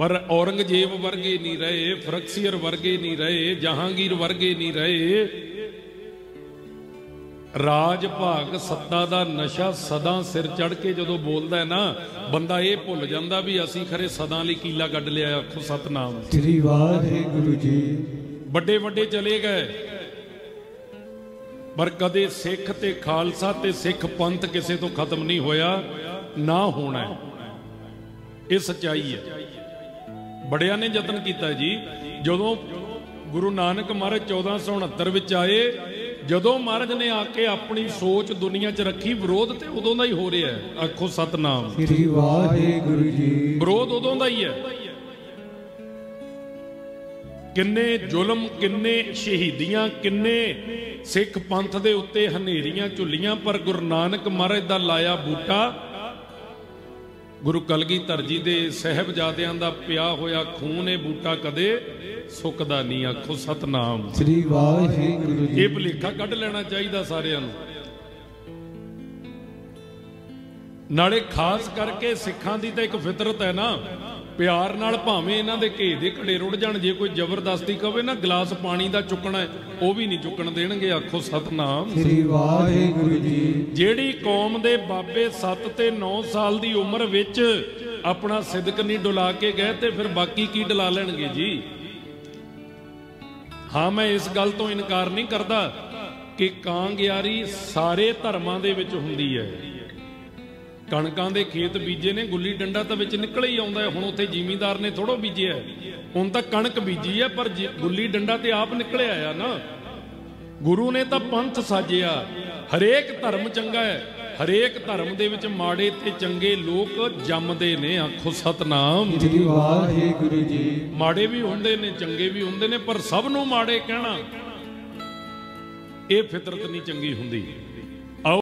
ਪਰ ਔਰੰਗਜ਼ੇਬ ਵਰਗੇ ਨਹੀਂ ਰਹੇ ਫਰਕਸੀਅਰ ਵਰਗੇ ਨਹੀਂ ਰਹੇ ਜਹਾਂਗੀਰ ਵਰਗੇ ਨਹੀਂ ਰਹੇ। ਰਾਜ ਭਾਗ ਸੱਤਾ ਦਾ ਨਸ਼ਾ ਸਦਾ ਸਿਰ ਚੜ ਕੇ ਜਦੋਂ ਬੋਲਦਾ ਹੈ ਨਾ ਬੰਦਾ ਇਹ ਭੁੱਲ ਜਾਂਦਾ ਵੀ ਅਸੀਂ ਖਰੇ ਸਦਾ ਲਈ ਕੀਲਾ ਕੱਢ ਲਿਆ ਆਖੋ ਸਤਨਾਮ। ਸ੍ਰੀ ਵਾਹਿਗੁਰੂ ਜੀ। ਵੱਡੇ ਵੱਡੇ ਚਲੇ ਗਏ। ਪਰ ਕਦੇ ਸਿੱਖ ਤੇ ਖਾਲਸਾ ਤੇ ਸਿੱਖ ਪੰਥ ਕਿਸੇ ਤੋਂ ਖਤਮ ਨਹੀਂ ਹੋਇਆ ਨਾ ਹੋਣਾ। ਇਹ ਸੱਚਾਈ ਹੈ। ਬੜਿਆਂ ਨੇ ਯਤਨ ਕੀਤਾ ਜੀ। ਜਦੋਂ ਗੁਰੂ ਨਾਨਕ ਮਹਾਰਾਜ 1469 ਵਿੱਚ ਆਏ ਜਦੋਂ ਮਹਾਰਾਜ ਨੇ ਆ ਕੇ ਆਪਣੀ ਸੋਚ ਦੁਨੀਆ 'ਚ ਰੱਖੀ ਵਿਰੋਧ ਤੇ ਉਦੋਂ ਦਾ ਹੀ ਹੋ ਰਿਹਾ ਹੈ। ਆਖੋ ਸਤਨਾਮ। ਸ੍ਰੀ ਵਾਹਿਗੁਰੂ ਜੀ ਵਿਰੋਧ ਉਦੋਂ ਦਾ ਹੀ ਹੈ। ਕਿੰਨੇ ਜ਼ੁਲਮ ਕਿੰਨੇ ਸ਼ਹੀਦੀਆਂ ਕਿੰਨੇ ਸਿੱਖ ਪੰਥ ਦੇ ਉੱਤੇ ਹਨੇਰੀਆਂ ਝੁੱਲੀਆਂ ਪਰ ਗੁਰੂ ਨਾਨਕ ਮਹਾਰਾਜ ਦਾ ਲਾਇਆ ਬੂਟਾ ਗੁਰੂ ਕਲਗੀਧਰ ਜੀ ਦੇ ਸਹਿਬਜ਼ਾਦਿਆਂ ਦਾ ਪਿਆ ਹੋਇਆ ਖੂਨ ਇਹ ਬੂਟਾ ਕਦੇ ਸੁੱਕਦਾ ਨਹੀਂ ਆਖੋ ਸਤਨਾਮ। ਸ੍ਰੀ ਵਾਹਿਗੁਰੂ ਜੀ ਇਹ ਭੁਲੇਖਾ ਕੱਢ ਲੈਣਾ ਚਾਹੀਦਾ ਸਾਰਿਆਂ ਨੂੰ। ਨਾਲੇ ਖਾਸ ਕਰਕੇ ਸਿੱਖਾਂ ਦੀ ਤਾਂ ਇੱਕ ਫਿਤਰਤ ਹੈ ਨਾ। ਪਿਆਰ ਨਾਲ ਭਾਵੇਂ ਇਹਨਾਂ ਦੇ ਘੇ ਦੇ ਘੜੇ ਰੁੜ ਜਾਣ ਜੇ ਕੋਈ ਜ਼ਬਰਦਸਤੀ ਕਵੇ ਨਾ ਗਲਾਸ ਪਾਣੀ ਦਾ ਚੁੱਕਣਾ ਹੈ, ਉਹ ਵੀ ਨਹੀਂ ਚੁੱਕਣ ਦੇਣਗੇ ਆਖੋ ਸਤਨਾਮ। ਸ੍ਰੀ ਵਾਹਿਗੁਰੂ ਜੀ। ਜਿਹੜੀ ਕੌਮ ਦੇ ਬਾਬੇ 7 ਤੇ 9 ਸਾਲ ਦੀ ਉਮਰ ਵਿੱਚ ਆਪਣਾ ਸਿਦਕ ਨਹੀਂ ਡੁਲਾ ਕੇ ਗਏ ਤੇ ਫਿਰ ਬਾਕੀ ਕੀ ਡੁਲਾ ਲੈਣਗੇ ਜੀ? ਹਾਂ ਮੈਂ ਇਸ ਗੱਲ ਤੋਂ ਇਨਕਾਰ ਨਹੀਂ ਕਰਦਾ ਕਿ ਕਾਂਗਿਆਰੀ ਸਾਰੇ ਧਰਮਾਂ ਦੇ ਵਿੱਚ ਹੁੰਦੀ ਹੈ। ਕਣਕਾਂ ਦੇ ਖੇਤ ਬੀਜੇ ਨੇ ਗੁੱਲੀ ਡੰਡਾ ਤਾਂ ਵਿੱਚ ਨਿਕਲ ਹੀ ਆਉਂਦਾ ਹੈ। ਹੁਣ ਉੱਥੇ ਜ਼ਿਮੀਂਦਾਰ ਨੇ ਥੋੜੋ ਬੀਜਿਆ। ਹੁਣ ਤਾਂ ਕਣਕ ਬੀਜੀ ਹੈ ਪਰ ਜੀ- ਗੁੱਲੀ ਡੰਡਾ ਤੇ ਆਪ ਨਿਕਲਿਆ ਆ ਨਾ। ਗੁਰੂ ਨੇ ਤਾਂ ਪੰਥ ਸਾਜਿਆ। ਹਰੇਕ ਧਰਮ ਚੰਗਾ ਹੈ। ਹਰੇਕ ਧਰਮ ਦੇ ਵਿੱਚ ਮਾੜੇ ਤੇ ਚੰਗੇ ਲੋਕ ਜੰਮਦੇ ਨੇ ਆਖੋ ਸਤਨਾਮ। ਸ੍ਰੀ ਵਾਹਿਗੁਰੂ ਜੀ। ਮਾੜੇ ਵੀ ਹੁੰਦੇ ਨੇ ਚੰਗੇ ਵੀ ਹੁੰਦੇ ਨੇ ਪਰ ਸਭ ਨੂੰ ਮਾੜੇ ਕਹਿਣਾ ਇਹ ਫਿਤਰਤ ਨਹੀਂ ਚੰਗੀ ਹੁੰਦੀ।